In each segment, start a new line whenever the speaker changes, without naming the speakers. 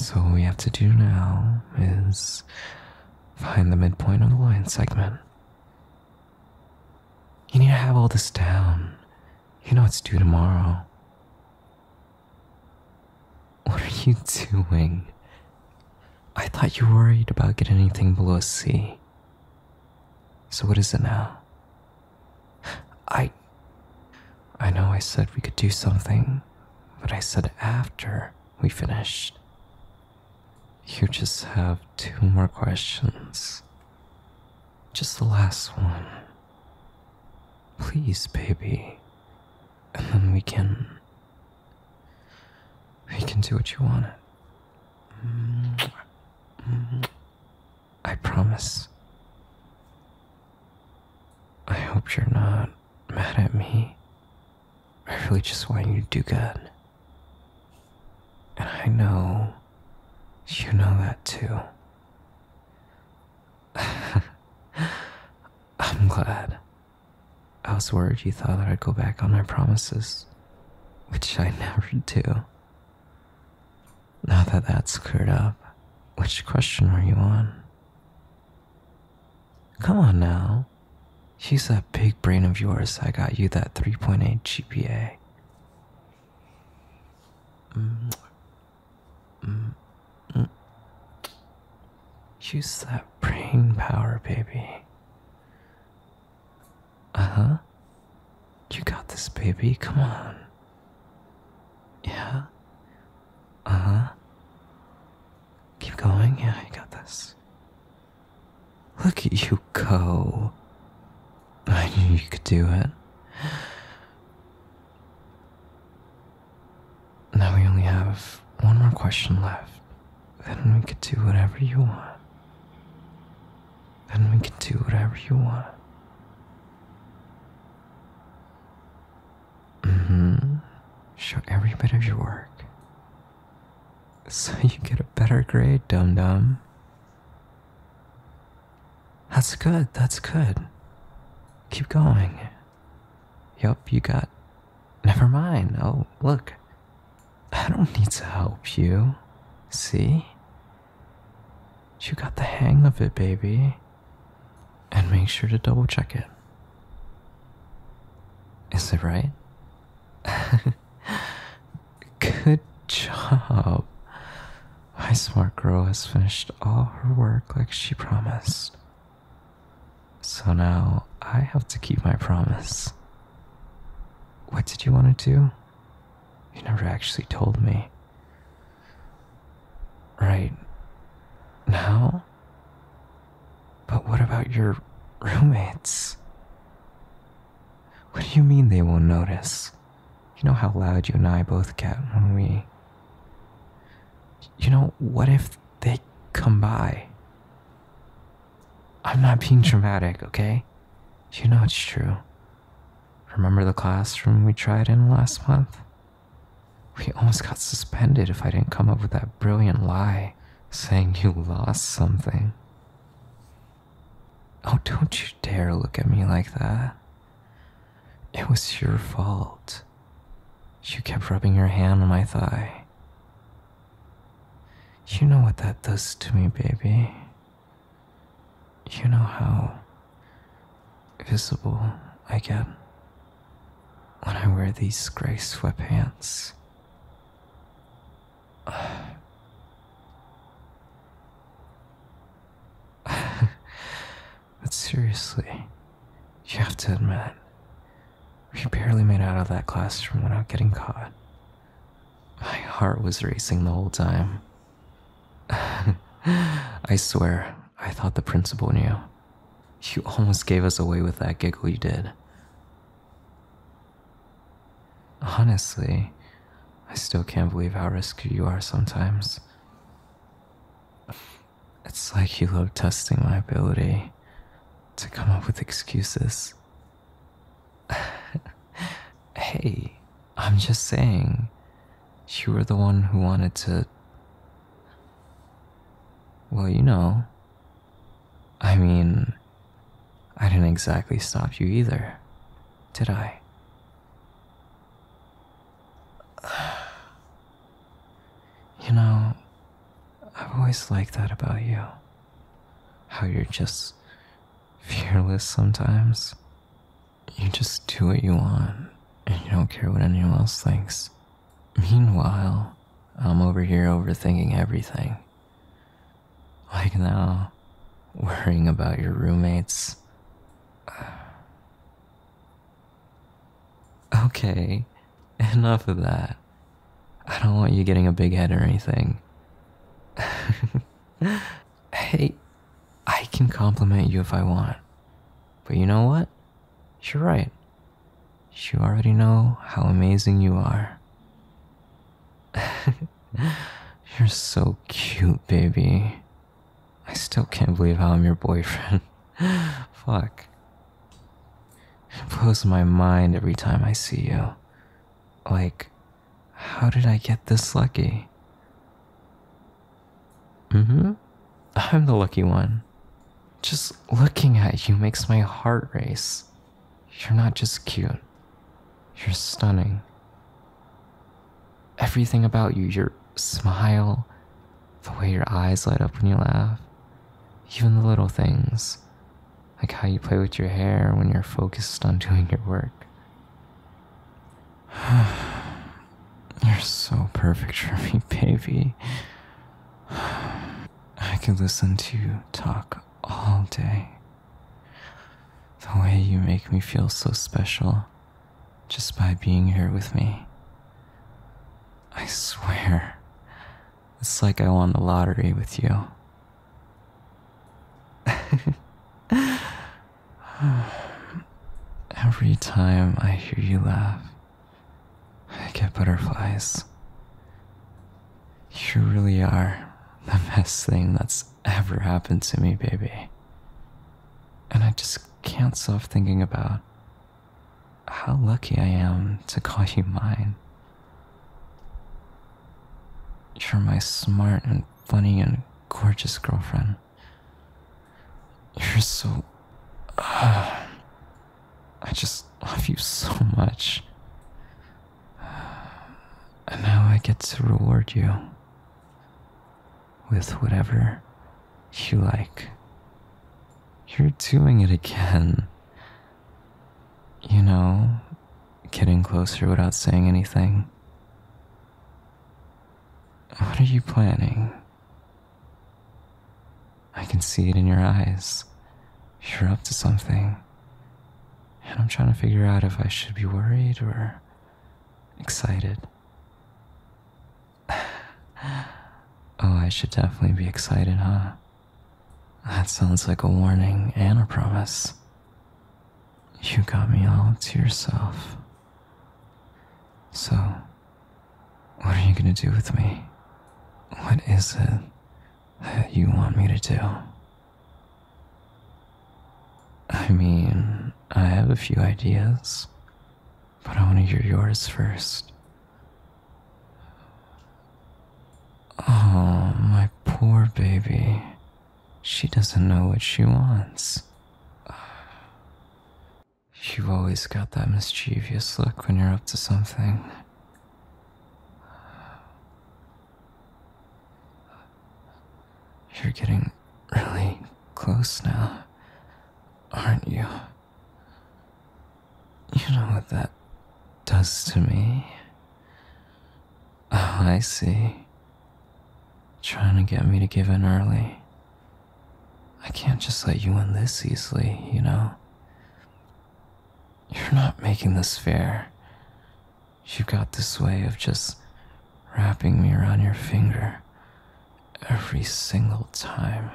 So, what we have to do now is find the midpoint of the line segment. You need to have all this down. You know it's due tomorrow. What are you doing? I thought you worried about getting anything below a C. So what is it now? I. I know I said we could do something, but I said after we finished. You just have two more questions. Just the last one. Please, baby. And then we can. We can do what you wanted. I promise. I hope you're not mad at me. I really just want you to do good. And I know you know that too. I'm glad. I was worried you thought that I'd go back on my promises, which I never do. Now that that's cleared up, which question are you on? Come on now. Use that big brain of yours I got you that 3.8 GPA. Mm. Mm. Use that brain power, baby. Uh huh. You got this, baby. Come on. Yeah. Uh huh. Keep going. Yeah, you got this. Look at you go. I knew you could do it. Now we only have one more question left. Then we could do whatever you want. Then we can do whatever you want. Mm-hmm. Show every bit of your work. So you get a better grade, dum dum. That's good, that's good. Keep going. Yup, you got. Never mind. Oh, look. I don't need to help you. See? You got the hang of it, baby. And make sure to double check it. Is it right? Good job. My smart girl has finished all her work like she promised. So now I have to keep my promise. What did you want to do? You never actually told me. Right now? But what about your roommates? What do you mean they won't notice? You know how loud you and I both get when we. You know, what if they come by? I'm not being dramatic, okay? You know it's true. Remember the classroom we tried in last month? We almost got suspended if I didn't come up with that brilliant lie saying you lost something. Oh, don't you dare look at me like that. It was your fault. You kept rubbing your hand on my thigh. You know what that does to me, baby. You know how visible I get when I wear these gray sweatpants. but seriously, you have to admit, we barely made out of that classroom without getting caught. My heart was racing the whole time. I swear, I thought the principal knew. You almost gave us away with that giggle you did. Honestly, I still can't believe how risky you are sometimes. It's like you love testing my ability to come up with excuses. hey, I'm just saying, you were the one who wanted to. Well, you know. I mean, I didn't exactly stop you either, did I? You know, I've always liked that about you. How you're just fearless sometimes. You just do what you want, and you don't care what anyone else thinks. Meanwhile, I'm over here overthinking everything. Like now, worrying about your roommates. Okay, enough of that. I don't want you getting a big head or anything. hey, can compliment you if I want. But you know what? You're right. You already know how amazing you are. You're so cute, baby. I still can't believe how I'm your boyfriend. Fuck. It blows my mind every time I see you. Like, how did I get this lucky? Mm hmm. I'm the lucky one. Just looking at you makes my heart race. You're not just cute, you're stunning. Everything about you, your smile, the way your eyes light up when you laugh, even the little things, like how you play with your hair when you're focused on doing your work. You're so perfect for me, baby. I could listen to you talk all day. The way you make me feel so special just by being here with me. I swear, it's like I won the lottery with you. Every time I hear you laugh, I get butterflies. You really are the best thing that's ever happened to me, baby. And I just can't stop thinking about how lucky I am to call you mine. You're my smart and funny and gorgeous girlfriend. You're so. Uh, I just love you so much. And now I get to reward you with whatever you like. You're doing it again. You know, getting closer without saying anything. What are you planning? I can see it in your eyes. You're up to something. And I'm trying to figure out if I should be worried or excited. oh, I should definitely be excited, huh? That sounds like a warning and a promise. You got me all to yourself. So, what are you gonna do with me? What is it that you want me to do? I mean, I have a few ideas, but I want to hear yours first. Oh, my poor baby. She doesn't know what she wants. You've always got that mischievous look when you're up to something. You're getting really close now, aren't you? You know what that does to me? Oh, I see. Trying to get me to give in early. I can't just let you win this easily, you know? You're not making this fair. You've got this way of just wrapping me around your finger every single time.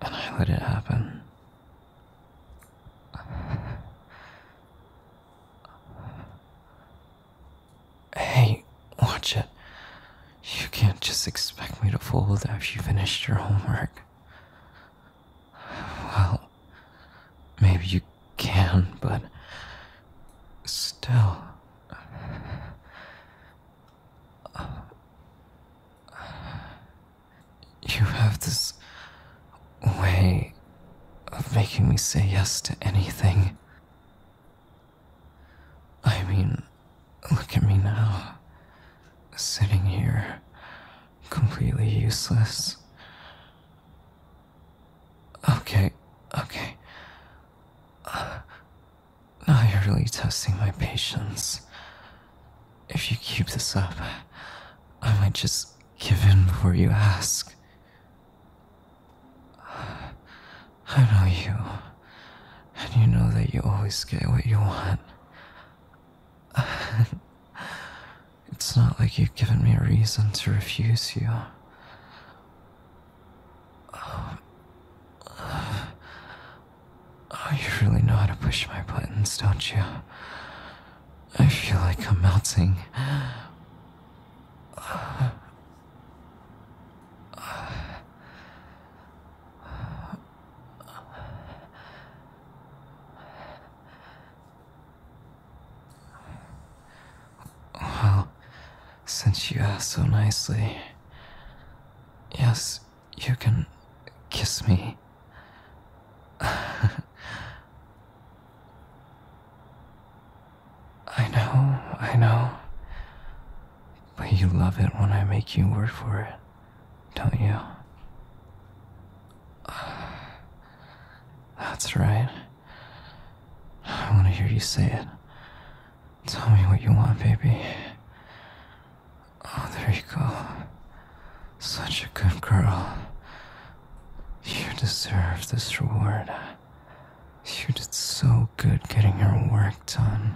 And I let it happen. Hey, watch it. You can't just expect me to fold after you finished your homework. Well, maybe you can, but still. You have this way of making me say yes to anything. I mean, look at me now, sitting here, completely useless. Okay. now you're really testing my patience. If you keep this up, I might just give in before you ask. I know you, and you know that you always get what you want. it's not like you've given me a reason to refuse you. Oh, you really know how to push my buttons, don't you? I feel like I'm melting. Well, since you asked so nicely, yes, you can kiss me. I know, I know. But you love it when I make you work for it, don't you? That's right. I want to hear you say it. Tell me what you want, baby. Oh, there you go. Such a good girl. You deserve this reward. You did so good getting your work done.